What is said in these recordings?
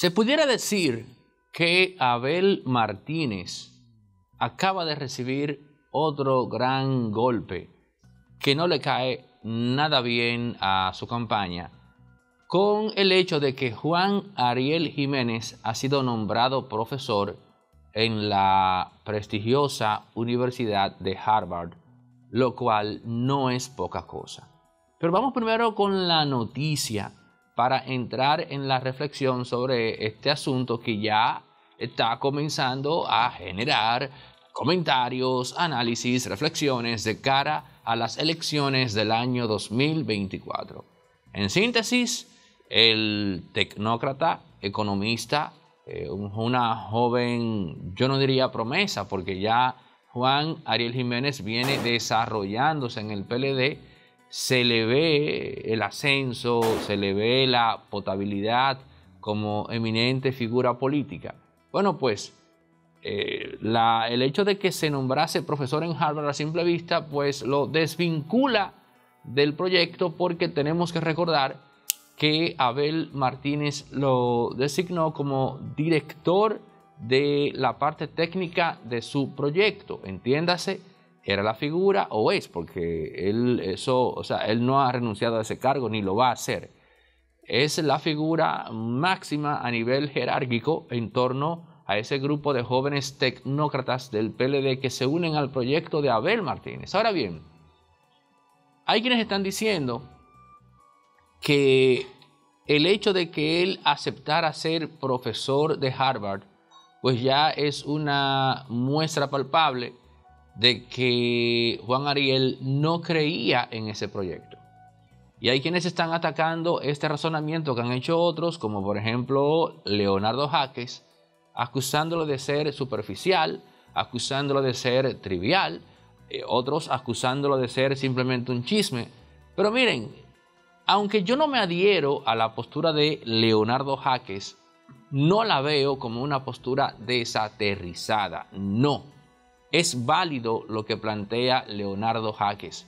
Se pudiera decir que Abel Martínez acaba de recibir otro gran golpe que no le cae nada bien a su campaña con el hecho de que Juan Ariel Jiménez ha sido nombrado profesor en la prestigiosa Universidad de Harvard, lo cual no es poca cosa. Pero vamos primero con la noticia para entrar en la reflexión sobre este asunto que ya está comenzando a generar comentarios, análisis, reflexiones de cara a las elecciones del año 2024. En síntesis, el tecnócrata, economista, eh, una joven, yo no diría promesa, porque ya Juan Ariel Jiménez viene desarrollándose en el PLD se le ve el ascenso, se le ve la potabilidad como eminente figura política. Bueno, pues eh, el hecho de que se nombrase profesor en Harvard a simple vista, pues lo desvincula del proyecto porque tenemos que recordar que Abel Martínez lo designó como director de la parte técnica de su proyecto. Entiéndase, era la figura o es, porque él, eso, o sea, él no ha renunciado a ese cargo ni lo va a hacer. Es la figura máxima a nivel jerárquico en torno a ese grupo de jóvenes tecnócratas del PLD que se unen al proyecto de Abel Martínez. Ahora bien, hay quienes están diciendo que el hecho de que él aceptara ser profesor de Harvard, pues ya es una muestra palpable de que Juan Ariel no creía en ese proyecto. Y hay quienes están atacando este razonamiento que han hecho otros, como por ejemplo Leonardo Jaques, acusándolo de ser superficial, acusándolo de ser trivial, eh, otros acusándolo de ser simplemente un chisme. Pero miren, aunque yo no me adhiero a la postura de Leonardo Jaques, no la veo como una postura desaterrizada, no es válido lo que plantea Leonardo Jaques,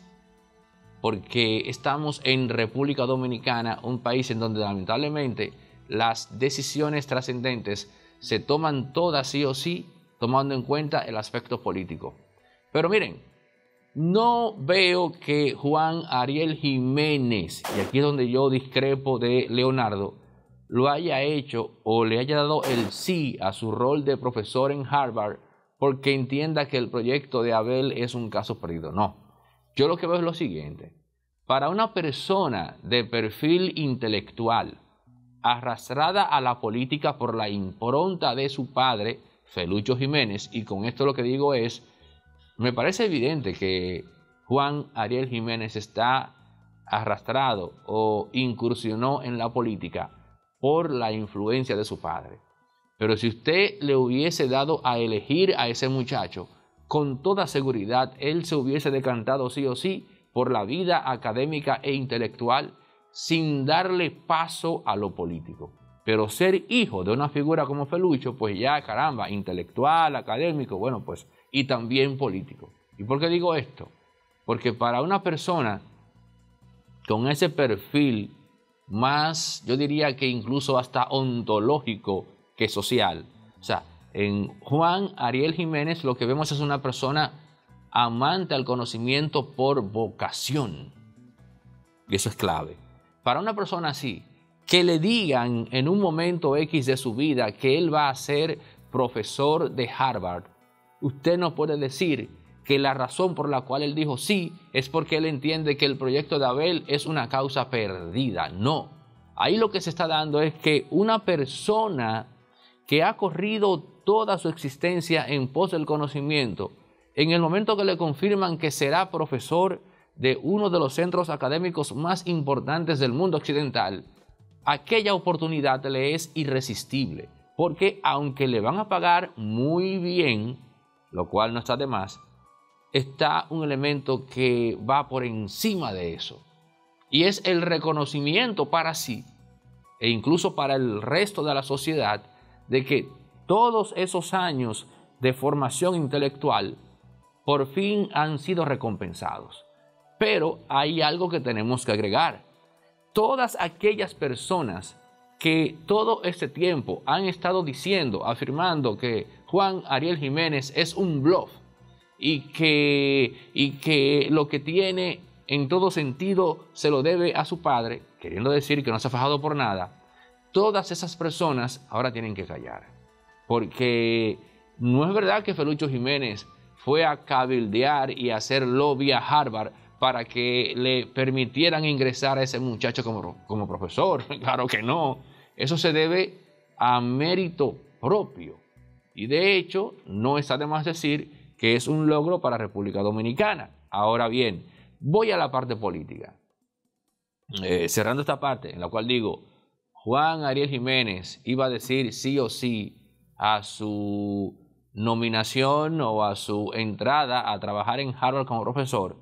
porque estamos en República Dominicana, un país en donde lamentablemente las decisiones trascendentes se toman todas sí o sí, tomando en cuenta el aspecto político. Pero miren, no veo que Juan Ariel Jiménez, y aquí es donde yo discrepo de Leonardo, lo haya hecho o le haya dado el sí a su rol de profesor en Harvard porque entienda que el proyecto de Abel es un caso perdido. No. Yo lo que veo es lo siguiente. Para una persona de perfil intelectual, arrastrada a la política por la impronta de su padre, Felucho Jiménez, y con esto lo que digo es, me parece evidente que Juan Ariel Jiménez está arrastrado o incursionó en la política por la influencia de su padre. Pero si usted le hubiese dado a elegir a ese muchacho, con toda seguridad él se hubiese decantado sí o sí por la vida académica e intelectual sin darle paso a lo político. Pero ser hijo de una figura como Felucho, pues ya caramba, intelectual, académico, bueno, pues, y también político. ¿Y por qué digo esto? Porque para una persona con ese perfil más, yo diría que incluso hasta ontológico que social. O sea, en Juan Ariel Jiménez lo que vemos es una persona amante al conocimiento por vocación. Y eso es clave. Para una persona así, que le digan en un momento X de su vida que él va a ser profesor de Harvard, usted no puede decir que la razón por la cual él dijo sí es porque él entiende que el proyecto de Abel es una causa perdida. No. Ahí lo que se está dando es que una persona que ha corrido toda su existencia en pos del conocimiento, en el momento que le confirman que será profesor de uno de los centros académicos más importantes del mundo occidental, aquella oportunidad le es irresistible, porque aunque le van a pagar muy bien, lo cual no está de más, está un elemento que va por encima de eso, y es el reconocimiento para sí e incluso para el resto de la sociedad de que todos esos años de formación intelectual por fin han sido recompensados. Pero hay algo que tenemos que agregar. Todas aquellas personas que todo este tiempo han estado diciendo, afirmando que Juan Ariel Jiménez es un bluff y que, y que lo que tiene en todo sentido se lo debe a su padre, queriendo decir que no se ha fajado por nada, todas esas personas ahora tienen que callar. Porque no es verdad que Felucho Jiménez fue a cabildear y hacer lobby a Harvard para que le permitieran ingresar a ese muchacho como, como profesor. Claro que no. Eso se debe a mérito propio. Y de hecho, no está de más decir que es un logro para República Dominicana. Ahora bien, voy a la parte política. Eh, cerrando esta parte, en la cual digo, Juan Ariel Jiménez iba a decir sí o sí a su nominación o a su entrada a trabajar en Harvard como profesor,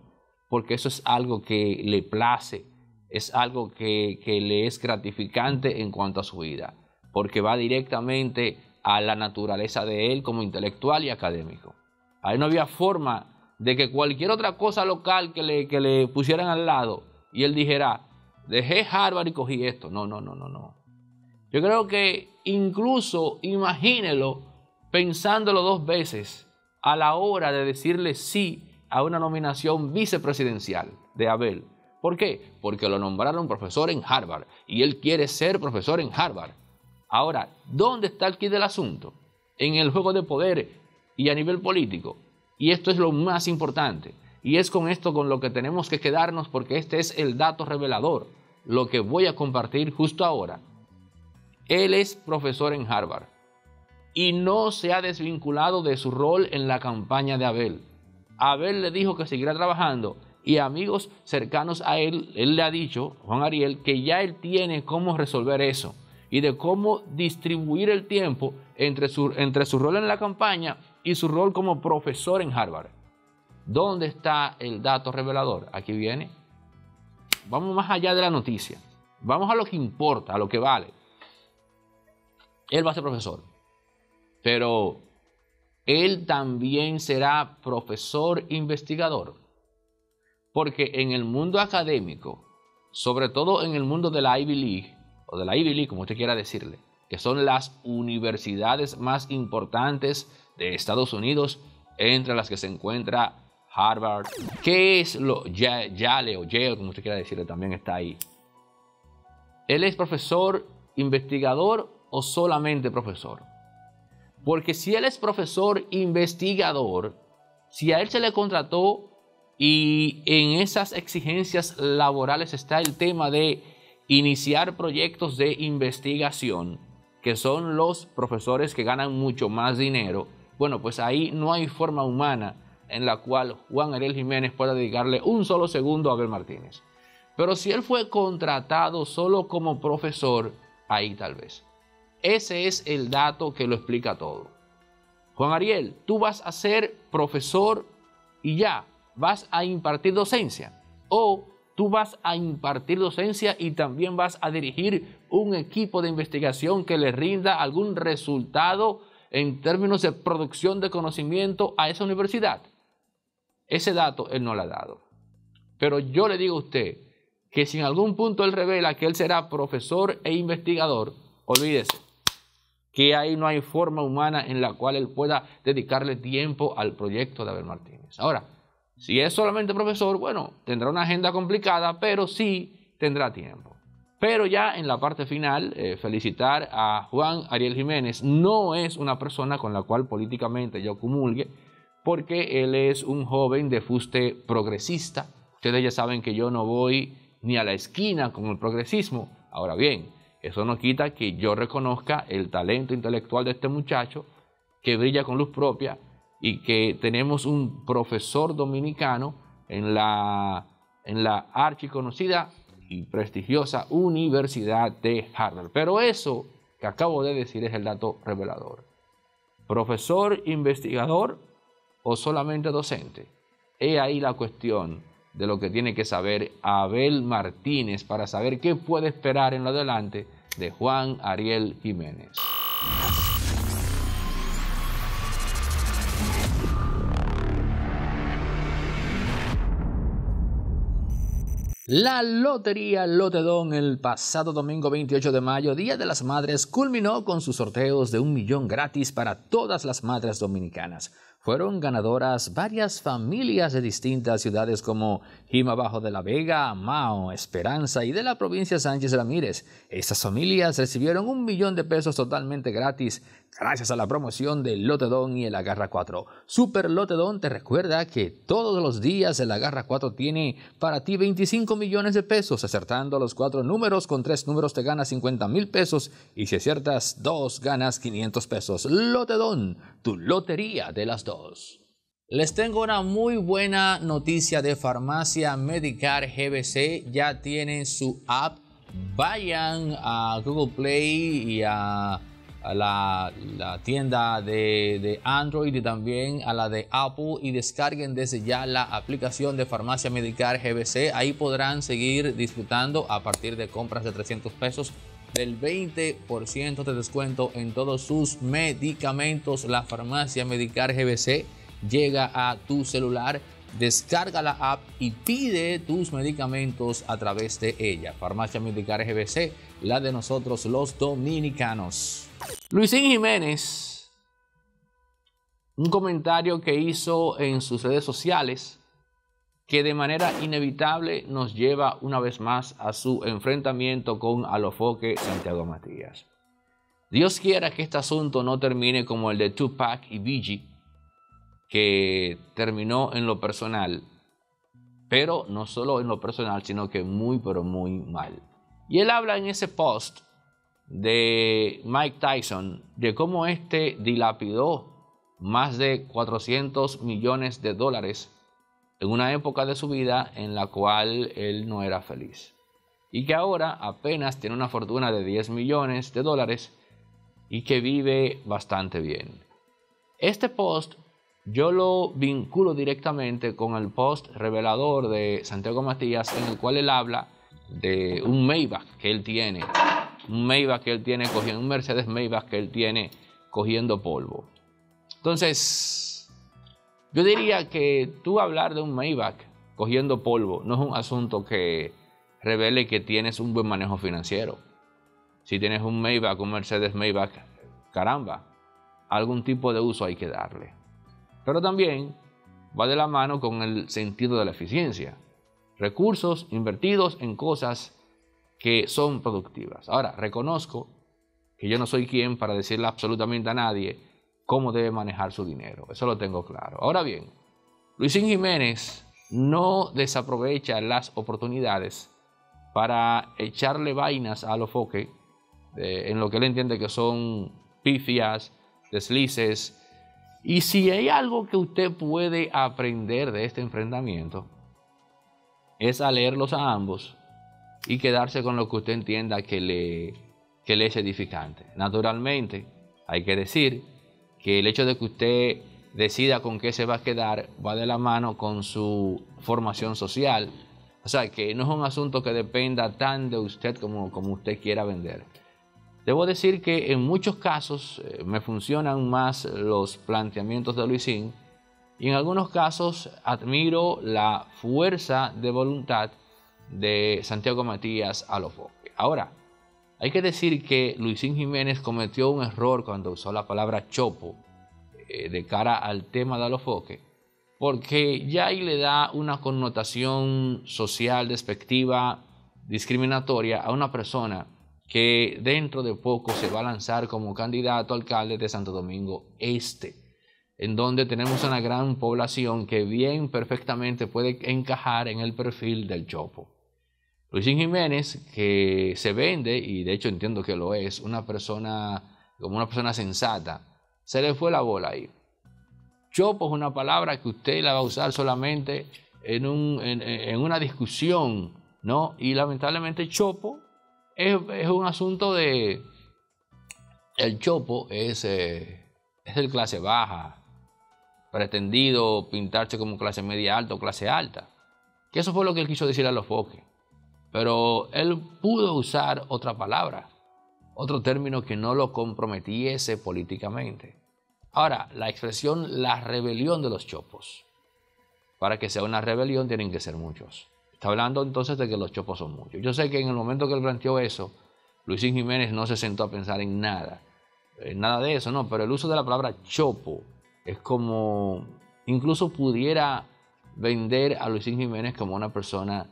porque eso es algo que le place, es algo que, le es gratificante en cuanto a su vida, porque va directamente a la naturaleza de él como intelectual y académico. Ahí no había forma de que cualquier otra cosa local que le, que le pusieran al lado y él dijera, dejé Harvard y cogí esto. No, no, no, no, no. Yo creo que incluso imagínelo pensándolo dos veces a la hora de decirle sí a una nominación vicepresidencial de Abel. ¿Por qué? Porque lo nombraron profesor en Harvard y él quiere ser profesor en Harvard. Ahora, ¿dónde está el quid del asunto? En el juego de poder y a nivel político. Y esto es lo más importante. Y es con esto con lo que tenemos que quedarnos porque este es el dato revelador, lo que voy a compartir justo ahora. Él es profesor en Harvard y no se ha desvinculado de su rol en la campaña de Abel. Abel le dijo que seguirá trabajando y amigos cercanos a él, él le ha dicho, Juan Ariel, que ya él tiene cómo resolver eso y de cómo distribuir el tiempo entre su, entre su rol en la campaña y su rol como profesor en Harvard. ¿Dónde está el dato revelador? Aquí viene. Vamos más allá de la noticia. Vamos a lo que importa, a lo que vale. Él va a ser profesor. Pero él también será profesor investigador. Porque en el mundo académico, sobre todo en el mundo de la Ivy League, o de la Ivy League, como usted quiera decirle, que son las universidades más importantes de Estados Unidos, entre las que se encuentra Harvard, que es lo Yale o Yale, como usted quiera decirle, también está ahí. Él es profesor investigador o solamente profesor. Porque si él es profesor investigador, si a él se le contrató y en esas exigencias laborales está el tema de iniciar proyectos de investigación, que son los profesores que ganan mucho más dinero, bueno, pues ahí no hay forma humana en la cual Juan Ariel Jiménez pueda dedicarle un solo segundo a Abel Martínez. Pero si él fue contratado solo como profesor, ahí tal vez. Ese es el dato que lo explica todo. Juan Ariel, tú vas a ser profesor y ya, vas a impartir docencia. O tú vas a impartir docencia y también vas a dirigir un equipo de investigación que le rinda algún resultado en términos de producción de conocimiento a esa universidad. Ese dato él no lo ha dado. Pero yo le digo a usted que si en algún punto él revela que él será profesor e investigador, olvídese que ahí no hay forma humana en la cual él pueda dedicarle tiempo al proyecto de Abel Martínez. Ahora, si es solamente profesor, bueno, tendrá una agenda complicada, pero sí tendrá tiempo. Pero ya en la parte final, eh, felicitar a Juan Ariel Jiménez. No es una persona con la cual políticamente yo comulgue, porque él es un joven de fuste progresista. Ustedes ya saben que yo no voy ni a la esquina con el progresismo. Ahora bien, eso no quita que yo reconozca el talento intelectual de este muchacho que brilla con luz propia y que tenemos un profesor dominicano en la, en la archiconocida y prestigiosa Universidad de Harvard. Pero eso que acabo de decir es el dato revelador. Profesor, investigador o solamente docente. He ahí la cuestión de lo que tiene que saber Abel Martínez para saber qué puede esperar en lo adelante de Juan Ariel Jiménez. La Lotería Lotedón el pasado domingo 28 de mayo, Día de las Madres, culminó con sus sorteos de un millón gratis para todas las madres dominicanas. Fueron ganadoras varias familias de distintas ciudades como Jima Bajo de la Vega, Mao, Esperanza y de la provincia Sánchez Ramírez. Estas familias recibieron un millón de pesos totalmente gratis gracias a la promoción de Lotedón y el Agarra 4. Super Lotedón te recuerda que todos los días el Agarra 4 tiene para ti 25 millones de pesos. Acertando los cuatro números con tres números te ganas 50 mil pesos y si aciertas dos ganas 500 pesos. Lotedón, tu lotería de las dos. Les tengo una muy buena noticia de Farmacia Medicar GBC. Ya tienen su app. Vayan a Google Play y a a la, tienda de, Android y también a la de Apple y descarguen desde ya la aplicación de Farmacia Medical GBC. Ahí podrán seguir disfrutando a partir de compras de 300 pesos del 20% de descuento en todos sus medicamentos. La Farmacia Medical GBC llega a tu celular. Descarga la app y pide tus medicamentos a través de ella. Farmacia Medical GBC, la de nosotros los dominicanos. Luisín Jiménez, un comentario que hizo en sus redes sociales que de manera inevitable nos lleva una vez más a su enfrentamiento con Alofoque Santiago Matías. Dios quiera que este asunto no termine como el de Tupac y Biggie, que terminó en lo personal, pero no solo en lo personal, sino que muy, pero muy mal. Y él habla en ese post de Mike Tyson, de cómo éste dilapidó más de 400 millones de dólares en una época de su vida en la cual él no era feliz. Y que ahora apenas tiene una fortuna de 10 millones de dólares y que vive bastante bien. Este post yo lo vinculo directamente con el post revelador de Santiago Matías en el cual él habla de un Maybach que él tiene un Maybach que él tiene cogiendo, un Mercedes Maybach que él tiene cogiendo polvo. Entonces, yo diría que tú hablar de un Maybach cogiendo polvo no es un asunto que revele que tienes un buen manejo financiero. Si tienes un Maybach, un Mercedes Maybach, caramba, algún tipo de uso hay que darle. Pero también va de la mano con el sentido de la eficiencia. Recursos invertidos en cosas que son productivas. Ahora, reconozco que yo no soy quien para decirle absolutamente a nadie cómo debe manejar su dinero. Eso lo tengo claro. Ahora bien, Luisín Jiménez no desaprovecha las oportunidades para echarle vainas a los foques en lo que él entiende que son pifias, deslices. Y si hay algo que usted puede aprender de este enfrentamiento, es a leerlos a ambos y quedarse con lo que usted entienda que le, que le es edificante. Naturalmente, hay que decir que el hecho de que usted decida con qué se va a quedar va de la mano con su formación social. O sea, que no es un asunto que dependa tan de usted como, como usted quiera vender. Debo decir que en muchos casos eh, me funcionan más los planteamientos de Luisín y en algunos casos admiro la fuerza de voluntad de Santiago Matías a los Ahora, hay que decir que Luisín Jiménez cometió un error cuando usó la palabra chopo eh, de cara al tema de Alofoque, porque ya ahí le da una connotación social despectiva, discriminatoria a una persona que dentro de poco se va a lanzar como candidato alcalde de Santo Domingo Este, en donde tenemos una gran población que bien perfectamente puede encajar en el perfil del Chopo. Luisín Jiménez, que se vende, y de hecho entiendo que lo es, una persona como una persona sensata, se le fue la bola ahí. Chopo es una palabra que usted la va a usar solamente en, una discusión, ¿no? Y lamentablemente chopo es, un asunto de... El chopo es, eh, es el clase baja, pretendido pintarse como clase media alta o clase alta. Que eso fue lo que él quiso decir a los foques. Pero él pudo usar otra palabra, otro término que no lo comprometiese políticamente. Ahora, la expresión la rebelión de los chopos. Para que sea una rebelión tienen que ser muchos. Está hablando entonces de que los chopos son muchos. Yo sé que en el momento que él planteó eso, Luisín Jiménez no se sentó a pensar en nada. Eh, nada de eso, no, pero el uso de la palabra chopo es como, incluso pudiera vender a Luisín Jiménez como una persona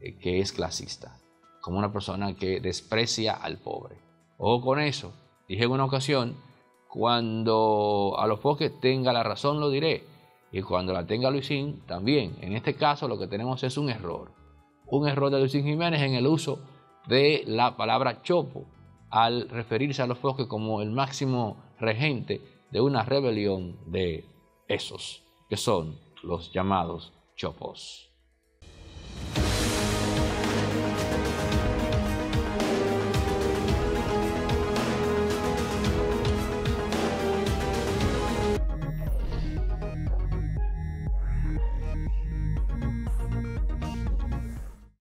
que es clasista, como una persona que desprecia al pobre. Ojo con eso. Dije en una ocasión, cuando a los pocos tenga la razón lo diré, y cuando la tenga Luisín también. En este caso lo que tenemos es un error. Un error de Luisín Jiménez en el uso de la palabra chopo al referirse a los Foques como el máximo regente de una rebelión de esos que son los llamados chopos.